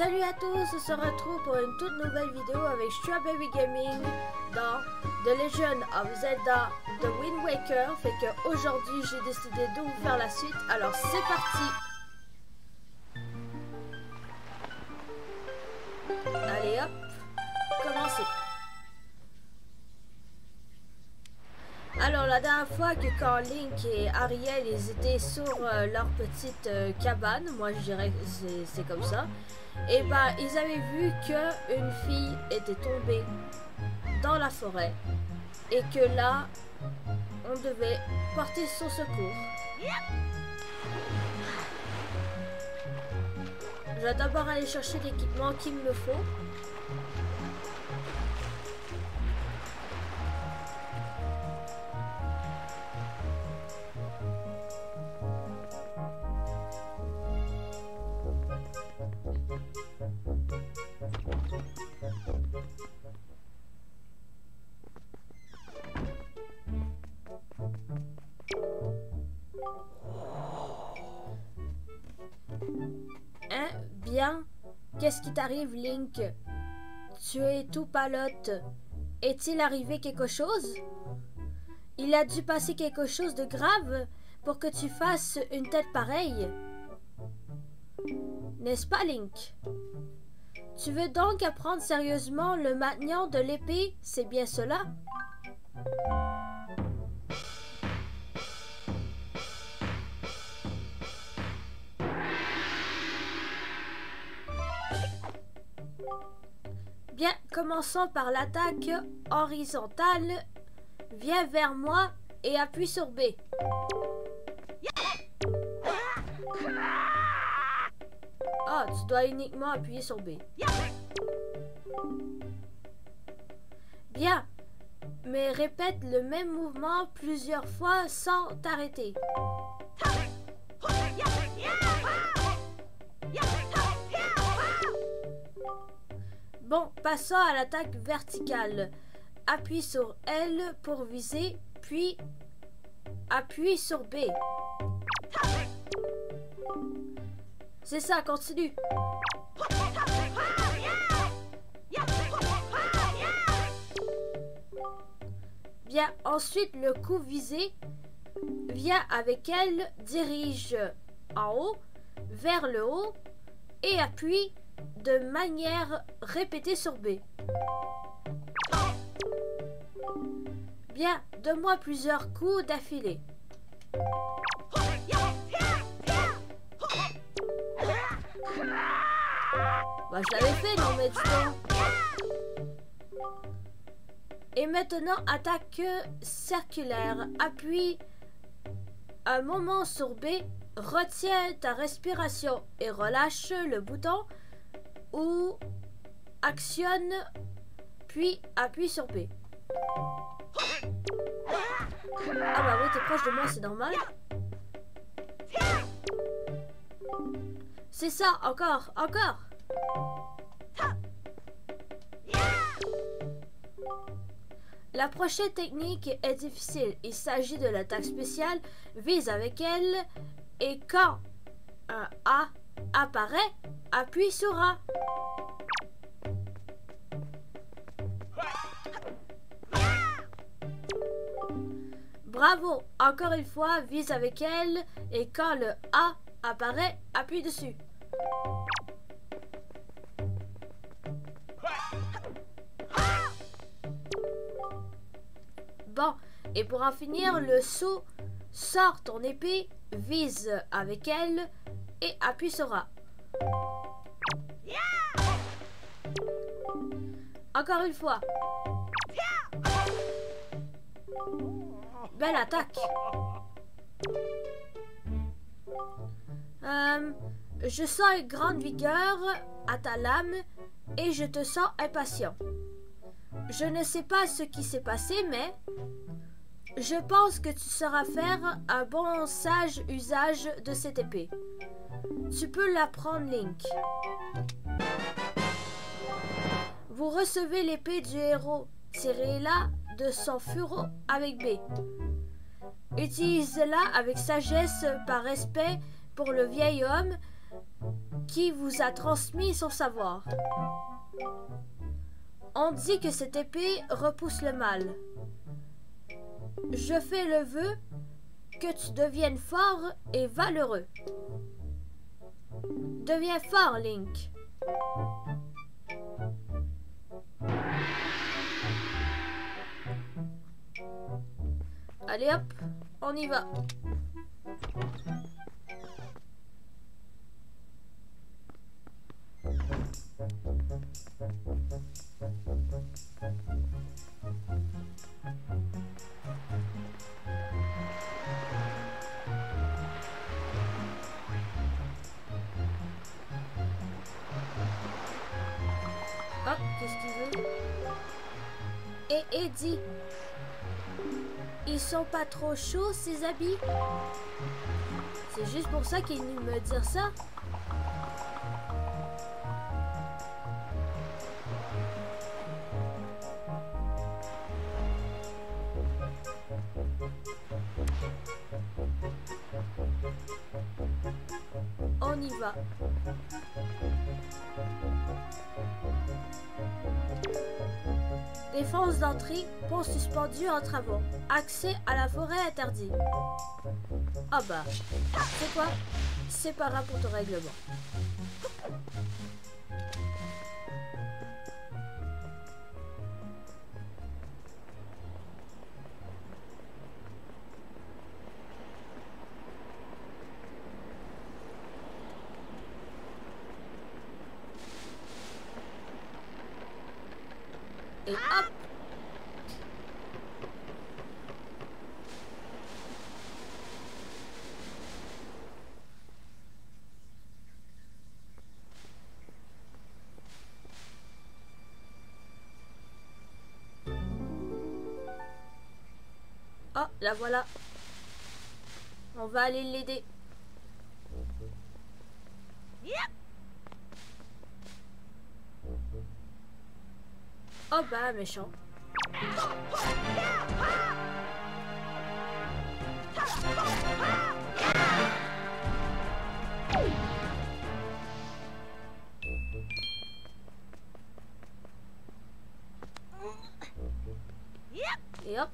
Salut à tous, on se retrouve pour une toute nouvelle vidéo avec Strawberry Gaming dans The Legend of Zelda The Wind Waker. Fait que aujourd'hui j'ai décidé de vous faire la suite, alors c'est parti. Allez hop, la dernière fois que quand Link et Ariel étaient sur euh, leur petite euh, cabane, moi je dirais que c'est comme ça, et bah ils avaient vu que une fille était tombée dans la forêt et que là on devait porter son secours. Je vais d'abord aller chercher l'équipement qu'il me faut. Link? Tu es tout palote. Est-il arrivé quelque chose? Il a dû passer quelque chose de grave pour que tu fasses une tête pareille. N'est-ce pas, Link? Tu veux donc apprendre sérieusement le maniement de l'épée, c'est bien cela? Bien, commençons par l'attaque horizontale. Viens vers moi et appuie sur B. Ah, tu dois uniquement appuyer sur B. Bien, mais répète le même mouvement plusieurs fois sans t'arrêter. Bon, passons à l'attaque verticale. Appuie sur L pour viser, puis appuie sur B. C'est ça, continue. Bien, ensuite le coup visé vient avec elle, dirige en haut, vers le haut et appuie de manière répétée sur B. Bien, donne-moi plusieurs coups d'affilée. Bah, je l'avais fait, non, mais Et maintenant, attaque circulaire. Appuie un moment sur B, retiens ta respiration et relâche le bouton ou actionne puis appuie sur B. Ah bah oui, t'es proche de moi, c'est normal. C'est ça, encore, encore. La prochaine technique est difficile. Il s'agit de l'attaque spéciale, vise avec elle, et quand? Un A apparaît, appuie sur A. Bravo Encore une fois, vise avec elle et quand le A apparaît, appuie dessus. Bon, et pour en finir, le saut sort ton épée, vise avec elle et appuie sur A. Encore une fois. Belle attaque. Euh, je sens une grande vigueur à ta lame et je te sens impatient. Je ne sais pas ce qui s'est passé, mais je pense que tu sauras faire un bon sage usage de cette épée. Tu peux la prendre, Link. Vous recevez l'épée du héros. Tirez-la de son fourreau avec B. Utilisez-la avec sagesse par respect pour le vieil homme qui vous a transmis son savoir. On dit que cette épée repousse le mal. Je fais le vœu que tu deviennes fort et valeureux. Deviens fort, Link. Allez hop, on y va. Et Eddie Ils sont pas trop chauds, ces habits. C'est juste pour ça qu'il est venu me dire ça. On y va. Défense d'entrée, pont suspendu en travaux. Accès à la forêt interdit. Ah bah, c'est quoi? C'est pas pour ton règlement. Et hop Oh, la voilà. On va aller l'aider. Oh bah, méchant. Et hop.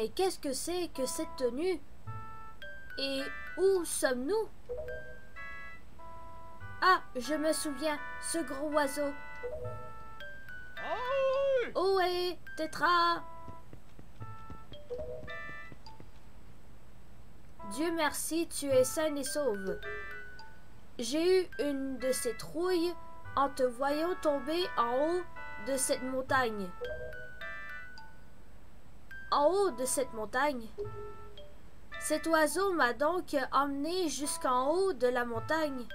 Mais qu'est-ce que c'est que cette tenue? Et où sommes-nous? Ah, je me souviens, ce gros oiseau. Oh ouais, Tétra Dieu merci, tu es saine et sauve. J'ai eu une de ces trouilles en te voyant tomber en haut de cette montagne. Haut de cette montagne. Cet oiseau m'a donc emmené jusqu'en haut de la montagne.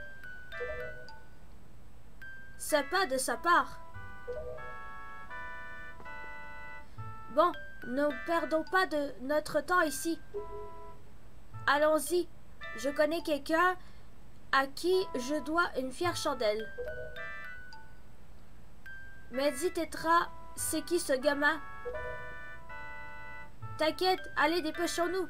C'est pas de sa part. Bon, ne perdons pas de notre temps ici. Allons-y. Je connais quelqu'un à qui je dois une fière chandelle. Mais dis Tétra, c'est qui ce gamin? T'inquiète, allez, dépêchons-nous.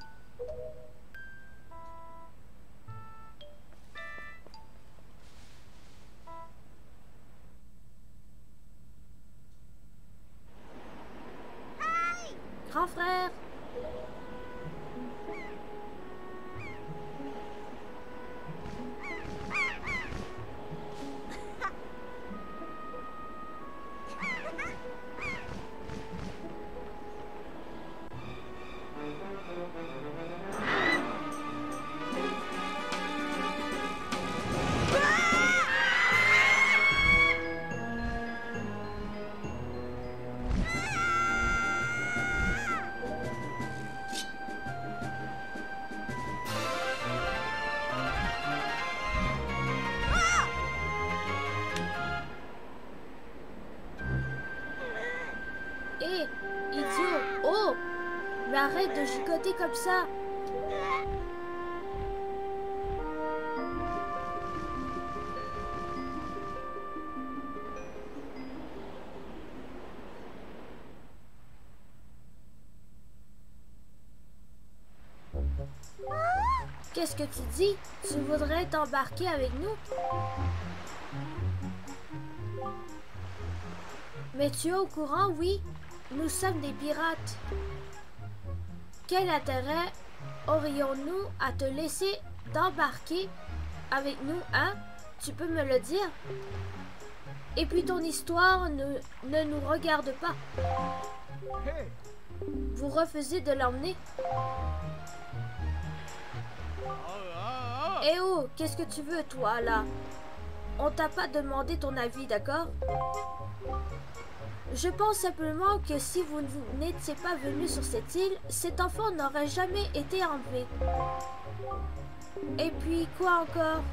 De gigoter comme ça. Qu'est-ce que tu dis? Tu voudrais t'embarquer avec nous? Mais tu es au courant, oui? Nous sommes des pirates. Quel intérêt aurions-nous à te laisser d'embarquer avec nous, hein? Tu peux me le dire? Et puis ton histoire ne, ne nous regarde pas. Vous refusez de l'emmener? Eh oh, qu'est-ce que tu veux, toi, là? On t'a pas demandé ton avis, d'accord? Je pense simplement que si vous n'étiez pas venu sur cette île, cet enfant n'aurait jamais été enlevé. Et puis, quoi encore?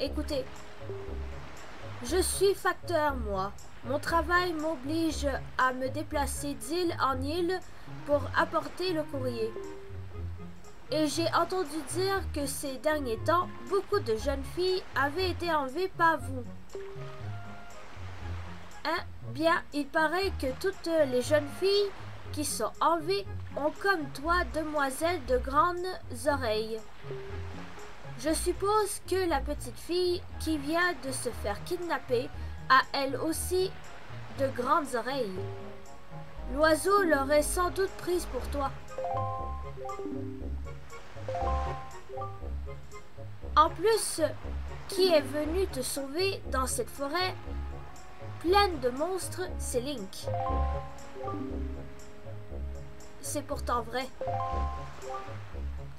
Écoutez, je suis facteur, moi. Mon travail m'oblige à me déplacer d'île en île pour apporter le courrier. Et j'ai entendu dire que ces derniers temps, beaucoup de jeunes filles avaient été enlevées par vous. Hein? Bien, il paraît que toutes les jeunes filles qui sont enlevées ont comme toi demoiselles de grandes oreilles. Je suppose que la petite fille qui vient de se faire kidnapper a elle aussi de grandes oreilles. L'oiseau l'aurait sans doute prise pour toi. En plus, qui est venu te sauver dans cette forêt pleine de monstres, c'est Link. C'est pourtant vrai.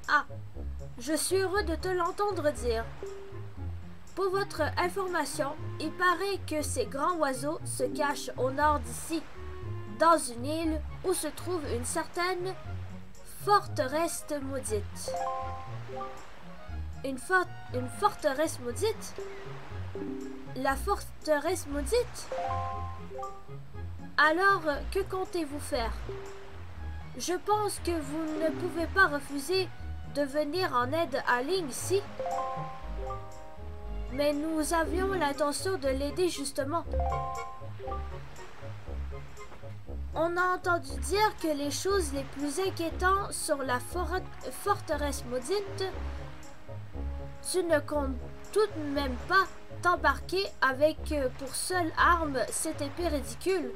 Ah, je suis heureux de te l'entendre dire. Pour votre information, il paraît que ces grands oiseaux se cachent au nord d'ici, dans une île où se trouve une certaine forteresse maudite. Une, une forteresse maudite? La forteresse maudite? Alors, que comptez-vous faire? Je pense que vous ne pouvez pas refuser de venir en aide à Ling si. Mais nous avions l'intention de l'aider justement. On a entendu dire que les choses les plus inquiétantes sur la forteresse maudite, tu ne comptes tout de même pas t'embarquer avec euh, pour seule arme cette épée ridicule.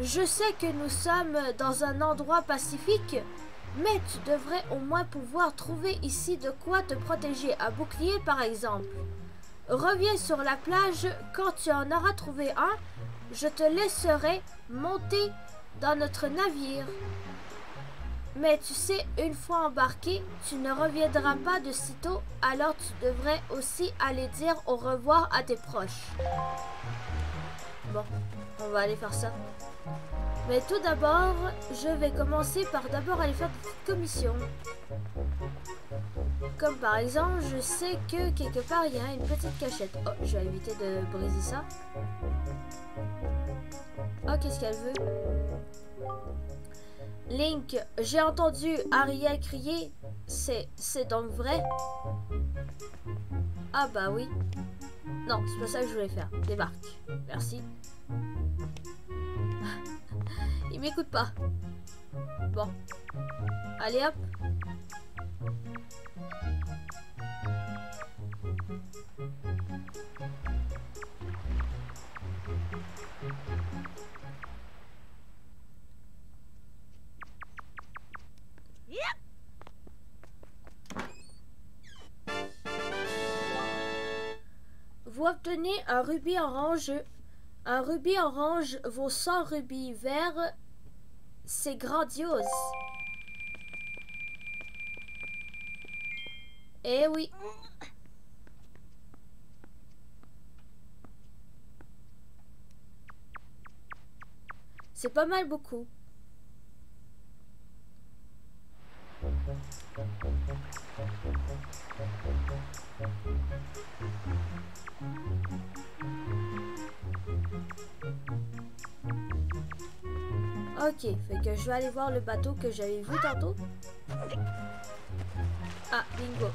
Je sais que nous sommes dans un endroit pacifique, mais tu devrais au moins pouvoir trouver ici de quoi te protéger, un bouclier par exemple. Reviens sur la plage quand tu en auras trouvé un je te laisserai monter dans notre navire. Mais tu sais, une fois embarqué, tu ne reviendras pas de sitôt, alors tu devrais aussi aller dire au revoir à tes proches. Bon, on va aller faire ça. Mais tout d'abord, je vais commencer par d'abord aller faire des petites commissions. Comme par exemple, je sais que quelque part, il y a une petite cachette. Oh, je vais éviter de briser ça. Oh, qu'est-ce qu'elle veut? Link, j'ai entendu Ariel crier. C'est c'est donc vrai? Ah bah oui. Non, c'est pas ça que je voulais faire. Débarque. Merci. Il m'écoute pas. Bon. Allez hop. Vous obtenez un rubis orange. Un rubis orange vaut 100 rubis verts. C'est grandiose. Eh oui. C'est pas mal beaucoup. Ok, fait que je vais aller voir le bateau que j'avais vu tantôt. Ah, bingo.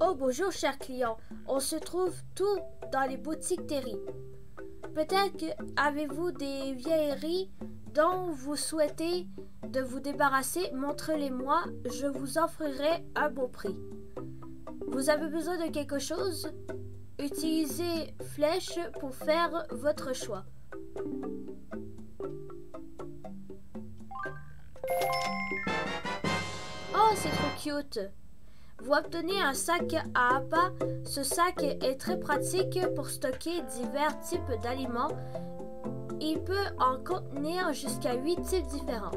Oh bonjour chers clients, on se trouve tout dans les boutiques Terry. Peut-être avez-vous des vieilleries vous souhaitez de vous débarrasser, montrez-les-moi, je vous offrirai un beau prix. Vous avez besoin de quelque chose? Utilisez flèche pour faire votre choix. Oh, c'est trop cute Vous obtenez un sac à appât. Ce sac est très pratique pour stocker divers types d'aliments. Il peut en contenir jusqu'à 8 types différents.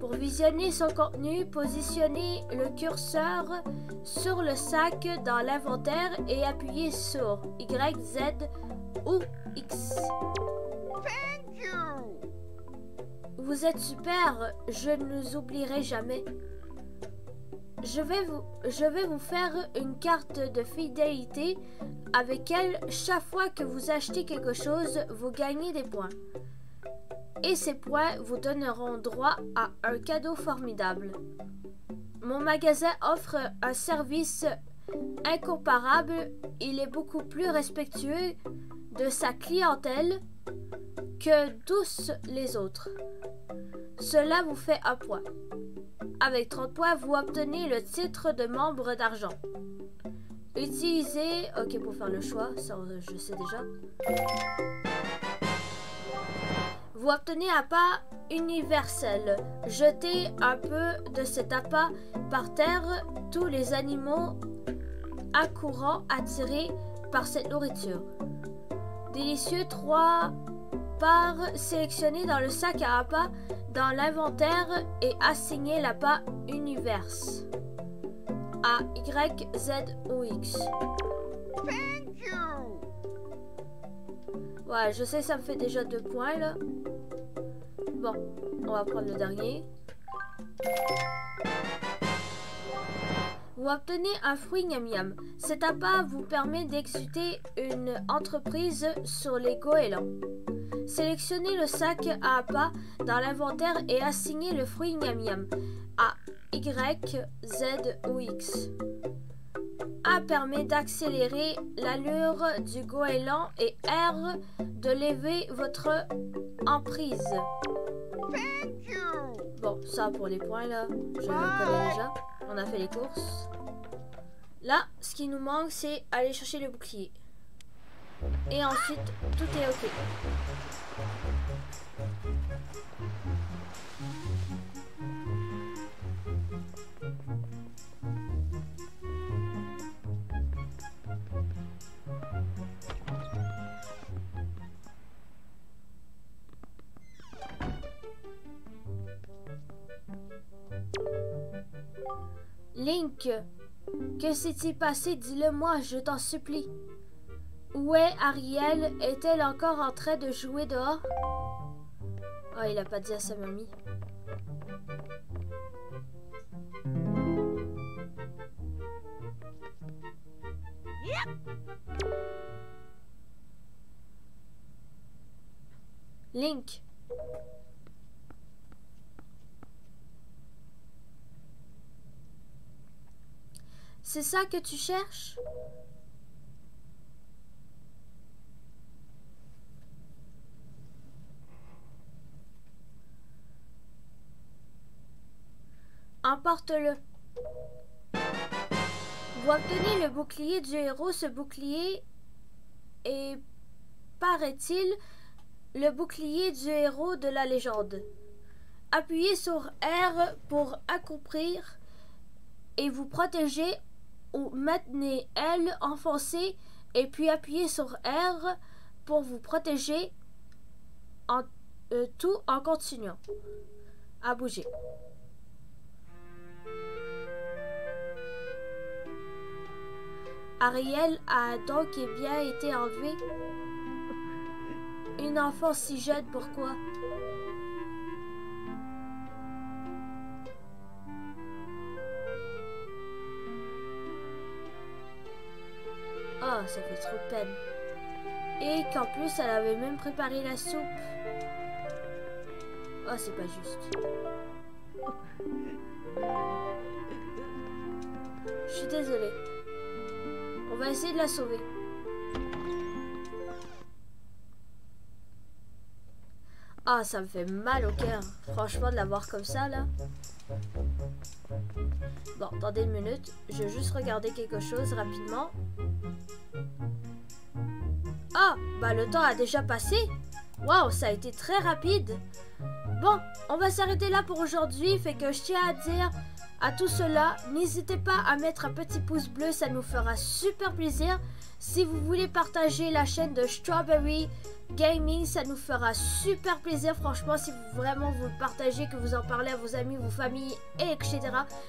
Pour visionner son contenu, positionnez le curseur sur le sac dans l'inventaire et appuyez sur Y, Z ou X. Vous êtes super, je ne vous oublierai jamais. Je vais, vous, faire une carte de fidélité avec elle. Chaque fois que vous achetez quelque chose, vous gagnez des points. Et ces points vous donneront droit à un cadeau formidable. Mon magasin offre un service incomparable. Il est beaucoup plus respectueux de sa clientèle que tous les autres. Cela vous fait un point. Avec 30 points, vous obtenez le titre de membre d'argent. Utilisez... Ok, pour faire le choix, ça je sais déjà. Vous obtenez un pas universel. Jetez un peu de cet appât par terre. Tous les animaux accourant attirés par cette nourriture. Délicieux 3 parts sélectionnées dans le sac à appât dans l'inventaire et assigner l'appât univers. A, Y, Z ou X. Ouais, je sais, ça me fait déjà deux points là. Bon, on va prendre le dernier. Vous obtenez un fruit miam miam. Cet appât vous permet d'exécuter une entreprise sur les goélands. Sélectionnez le sac à appât dans l'inventaire et assignez le fruit miam miam à Y, Z ou X. A permet d'accélérer l'allure du goéland et R de lever votre emprise. Bon, ça pour les points là, je le connais déjà. On a fait les courses. Là, ce qui nous manque, c'est aller chercher le bouclier. Et ensuite, tout est ok. Link, que s'est-il passé? Dis-le-moi, je t'en supplie. Où est Ariel Est-elle encore en train de jouer dehors? Oh, il a pas dit à sa mamie. Link. C'est ça que tu cherches? Emporte-le. Vous obtenez le bouclier du héros. Ce bouclier est, paraît-il, le bouclier du héros de la légende. Appuyez sur R pour accomplir et vous protéger maintenez L enfoncé et puis appuyez sur R pour vous protéger en, euh, tout en continuant à bouger. Ariel a donc bien été enlevé. Une enfant si jeune, pourquoi? Ah, ça fait trop peine. Et qu'en plus, elle avait même préparé la soupe. Oh, c'est pas juste. Je suis désolée. On va essayer de la sauver. Ah, ça me fait mal au cœur. Franchement, de la voir comme ça, là. Bon, attendez une minute. Je vais juste regarder quelque chose rapidement. Ah, bah le temps a déjà passé. Waouh, ça a été très rapide. Bon, on va s'arrêter là pour aujourd'hui. Fait que je tiens à dire à tout cela, n'hésitez pas à mettre un petit pouce bleu, ça nous fera super plaisir. Si vous voulez partager la chaîne de Strawberry Gaming, ça nous fera super plaisir. Franchement, si vous vraiment vous partagez, que vous en parlez à vos amis, vos familles, etc.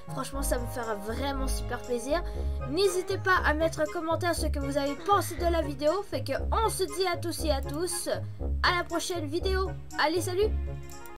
Franchement, ça vous fera vraiment super plaisir. N'hésitez pas à mettre un commentaire ce que vous avez pensé de la vidéo. Fait que on se dit à tous et à tous à la prochaine vidéo. Allez, salut